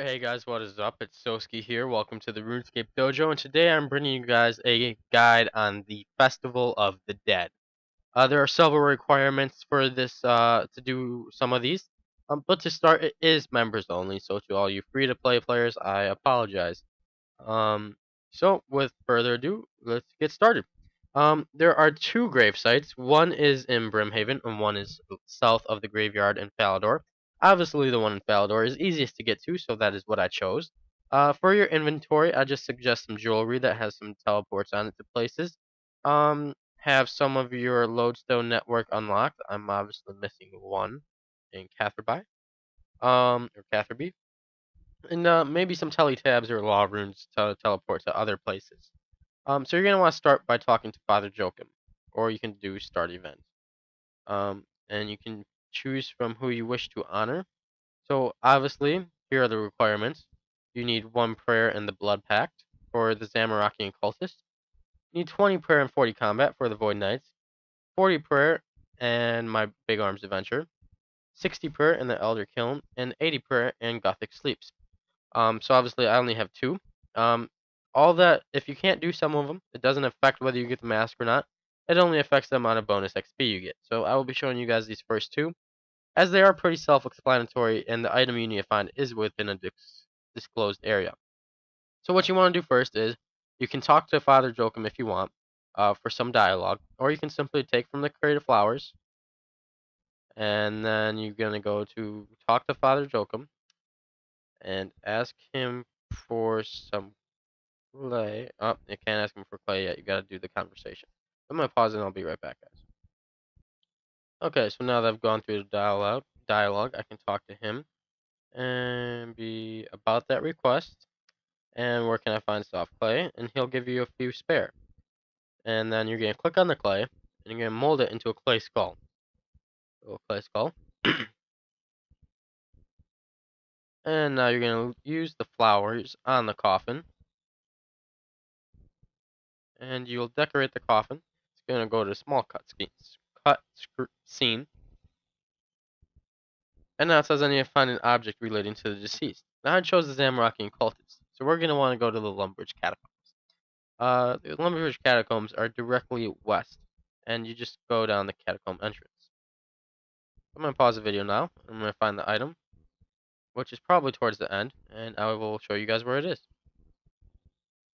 Alright, hey guys, what is up? It's Soesky here. Welcome to the RuneScape Dojo, and today I'm bringing you guys a guide on the Festival of the Dead. Uh, there are several requirements for this uh, to do some of these, um, but to start, it is members only. So to all you free-to-play players, I apologize. Um, so with further ado, let's get started. Um, there are two grave sites. One is in Brimhaven, and one is south of the graveyard in Falador. Obviously, the one in Falador is easiest to get to, so that is what I chose. Uh, for your inventory, I just suggest some jewelry that has some teleports on it to places. Um, have some of your lodestone network unlocked. I'm obviously missing one in Catherby. Um, or Catherby. And uh, maybe some teletabs or law runes to teleport to other places. Um, so you're going to want to start by talking to Father Joachim, or you can do start event. Um, and you can choose from who you wish to honor. So obviously, here are the requirements. You need one prayer and the Blood Pact for the Zamorakian cultist. You need 20 prayer and 40 combat for the Void Knights. 40 prayer and my Big Arms Adventure. 60 prayer in the Elder Kiln, and 80 prayer in Guthix Sleeps. Um, so obviously I only have two. Um, all that, if you can't do some of them, it doesn't affect whether you get the mask or not. It only affects the amount of bonus XP you get. So I will be showing you guys these first two, as they are pretty self-explanatory, and the item you need to find is within a dis disclosed area. So what you want to do first is, you can talk to Father Joachim if you want, uh, for some dialogue, or you can simply take from the Crate of Flowers, and then you're going to go to talk to Father Joachim, and ask him for some clay. Oh, you can't ask him for clay yet. You got to do the conversation. I'm to pause and I'll be right back, guys. Okay, so now that I've gone through the dialogue, dialogue, I can talk to him and be about that request and where can I find soft clay, and he'll give you a few spare. And then you're going to click on the clay, and you're to mold it into a clay skull. A clay skull. and now you're going to use the flowers on the coffin. And you'll decorate the coffin. To go to small cut schemes. Cut scene. And now it says I need to find an object relating to the deceased. Now I chose the Zamorakian cultist. So we're going to want to go to the Lumbridge Catacombs. Uh, the Lumbridge Catacombs are directly west, and you just go down the catacomb entrance. I'm to pause the video now. I'm to find the item, which is probably towards the end, and I will show you guys where it is.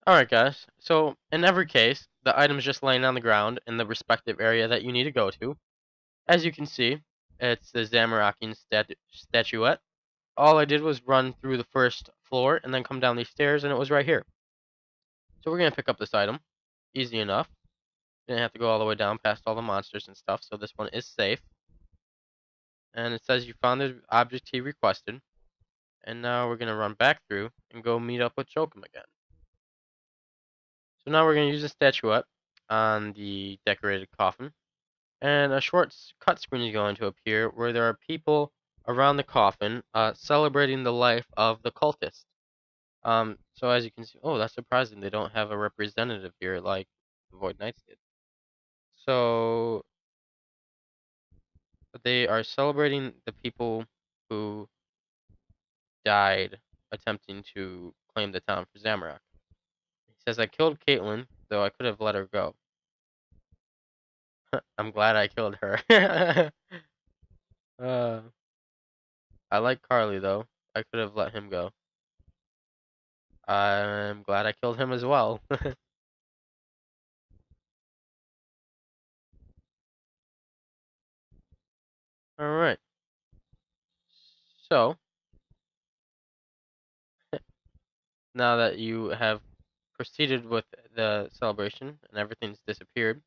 Alright guys, so in every case, the item is just laying on the ground in the respective area that you need to go to. As you can see, it's the Zamorakian statu statuette. All I did was run through the first floor and then come down these stairs and it was right here. So we're going to pick up this item. Easy enough. Didn't have to go all the way down past all the monsters and stuff, so this one is safe. And it says you found the object he requested. And now we're going to run back through and go meet up with Joachim again. So now we're going to use the statuette on the decorated coffin. And a short cut screen is going to appear where there are people around the coffin uh, celebrating the life of the cultist. Um, so as you can see, oh, that's surprising. They don't have a representative here like the Void Knights did. So they are celebrating the people who died attempting to claim the town for Zamorak. Says, I killed Caitlin, though I could have let her go. I'm glad I killed her. uh, I like Carly, though. I could have let him go. I'm glad I killed him as well. Alright. So, now that you have proceeded with the celebration and everything's disappeared,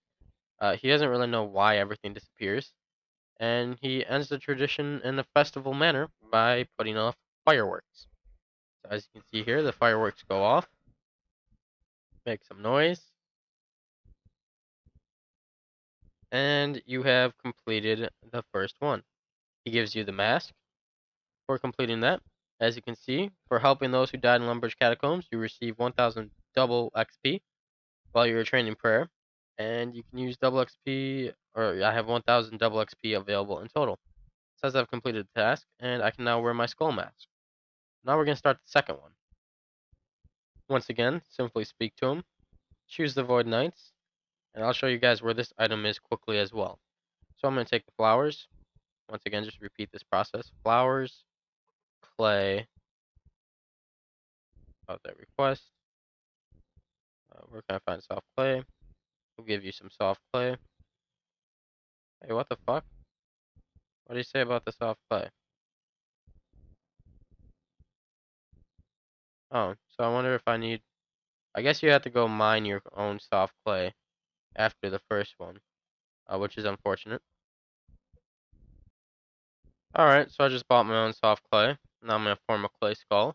uh, he doesn't really know why everything disappears. And he ends the tradition in a festival manner by putting off fireworks. So as you can see here, the fireworks go off. Make some noise. And you have completed the first one. He gives you the mask for completing that. As you can see, for helping those who died in Lumbridge Catacombs, you receive 1000 double XP while you're training prayer. And you can use double XP, or I have 1000 double XP available in total. It says I've completed the task, and I can now wear my skull mask. Now we're going to start the second one. Once again, simply speak to him, choose the Void Knights, and I'll show you guys where this item is quickly as well. So I'm going to take the flowers. Once again, just repeat this process. Flowers, clay, of that request. Uh, can I find soft clay? We'll give you some soft clay. Hey, what the fuck? What do you say about the soft clay? Oh, so I wonder if I need... I guess you have to go mine your own soft clay after the first one, uh, which is unfortunate. Alright, so I just bought my own soft clay. Now I'm going to form a clay skull.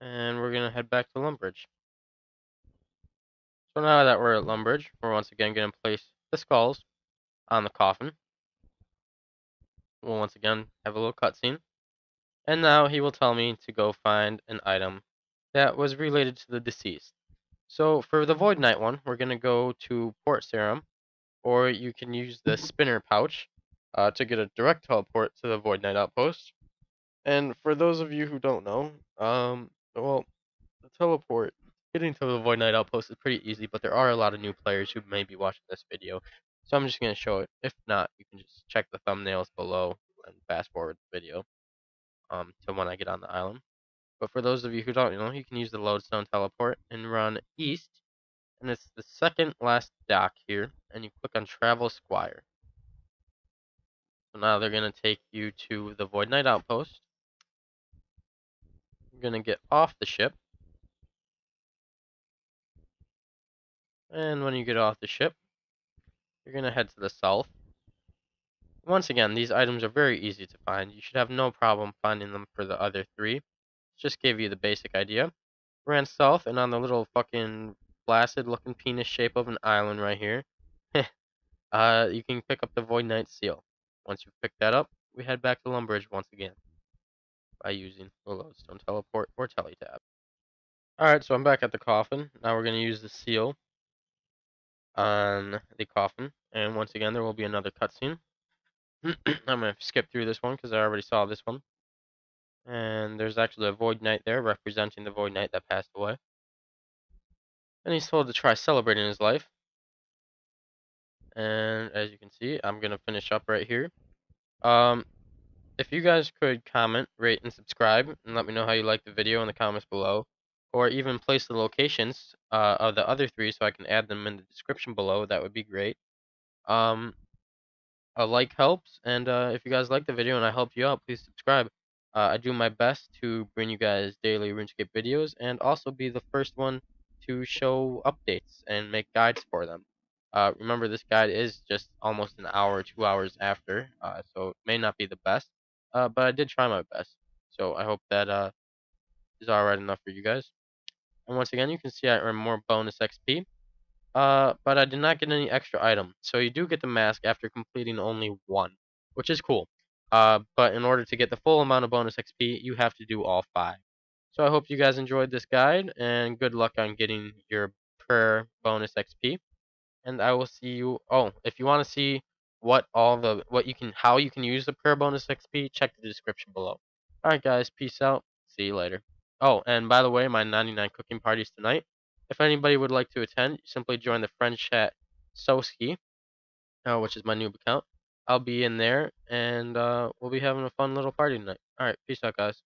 And we're going to head back to Lumbridge. So now that we're at Lumbridge, we're once again going to place the skulls on the coffin. We'll once again have a little cutscene. And now he will tell me to go find an item that was related to the deceased. So for the Void Knight one, we're going to go to Port Sarim, or you can use the spinner pouch uh, to get a direct teleport to the Void Knight outpost. And for those of you who don't know, um, well, the teleport, getting to the Void Knight outpost is pretty easy, but there are a lot of new players who may be watching this video. So I'm just going to show it. If not, you can just check the thumbnails below and fast forward the video um, to when I get on the island. But for those of you who don't you know, you can use the lodestone teleport and run east. And it's the second last dock here. And you click on Travel Squire. So now they're going to take you to the Void Knight outpost. You're going to get off the ship. And when you get off the ship, you're going to head to the south. Once again, these items are very easy to find. You should have no problem finding them for the other three. Just gave you the basic idea. Ran south, and on the little fucking blasted looking penis shape of an island right here, uh, you can pick up the Void Knight seal. Once you pick that up, we head back to Lumbridge once again by using the lodestone teleport or teletab. Alright, so I'm back at the coffin. Now we're going to use the seal on the coffin. And once again, there will be another cutscene. I'm going to skip through this one because I already saw this one. And there's actually a Void Knight there representing the Void Knight that passed away. And he's told to try celebrating his life. And as you can see, I'm going to finish up right here. Um, if you guys could comment, rate, and subscribe, and let me know how you like the video in the comments below, or even place the locations uh, of the other three so I can add them in the description below, that would be great. Um, a like helps, and uh, if you guys like the video and I helped you out, please subscribe. Uh, I do my best to bring you guys daily RuneScape videos, and also be the first one to show updates and make guides for them. Uh, remember, this guide is just almost an hour, two hours after, uh, so it may not be the best, uh, but I did try my best. So I hope that is alright enough for you guys. And once again, you can see I earn more bonus XP, uh, but I did not get any extra item. So you do get the mask after completing only one, which is cool. Uh, but in order to get the full amount of bonus XP, you have to do all five. So I hope you guys enjoyed this guide, and good luck on getting your per bonus XP and I will see you. Oh, if you want to see what all the what you can how you can use the per bonus XP, check the description below. All right, guys, peace out. See you later. Oh, and by the way, my 99 cooking parties tonight. If anybody would like to attend, simply join the friend chat Soesky, uh, which is my new account. I'll be in there, and uh, we'll be having a fun little party tonight. All right, peace out, guys.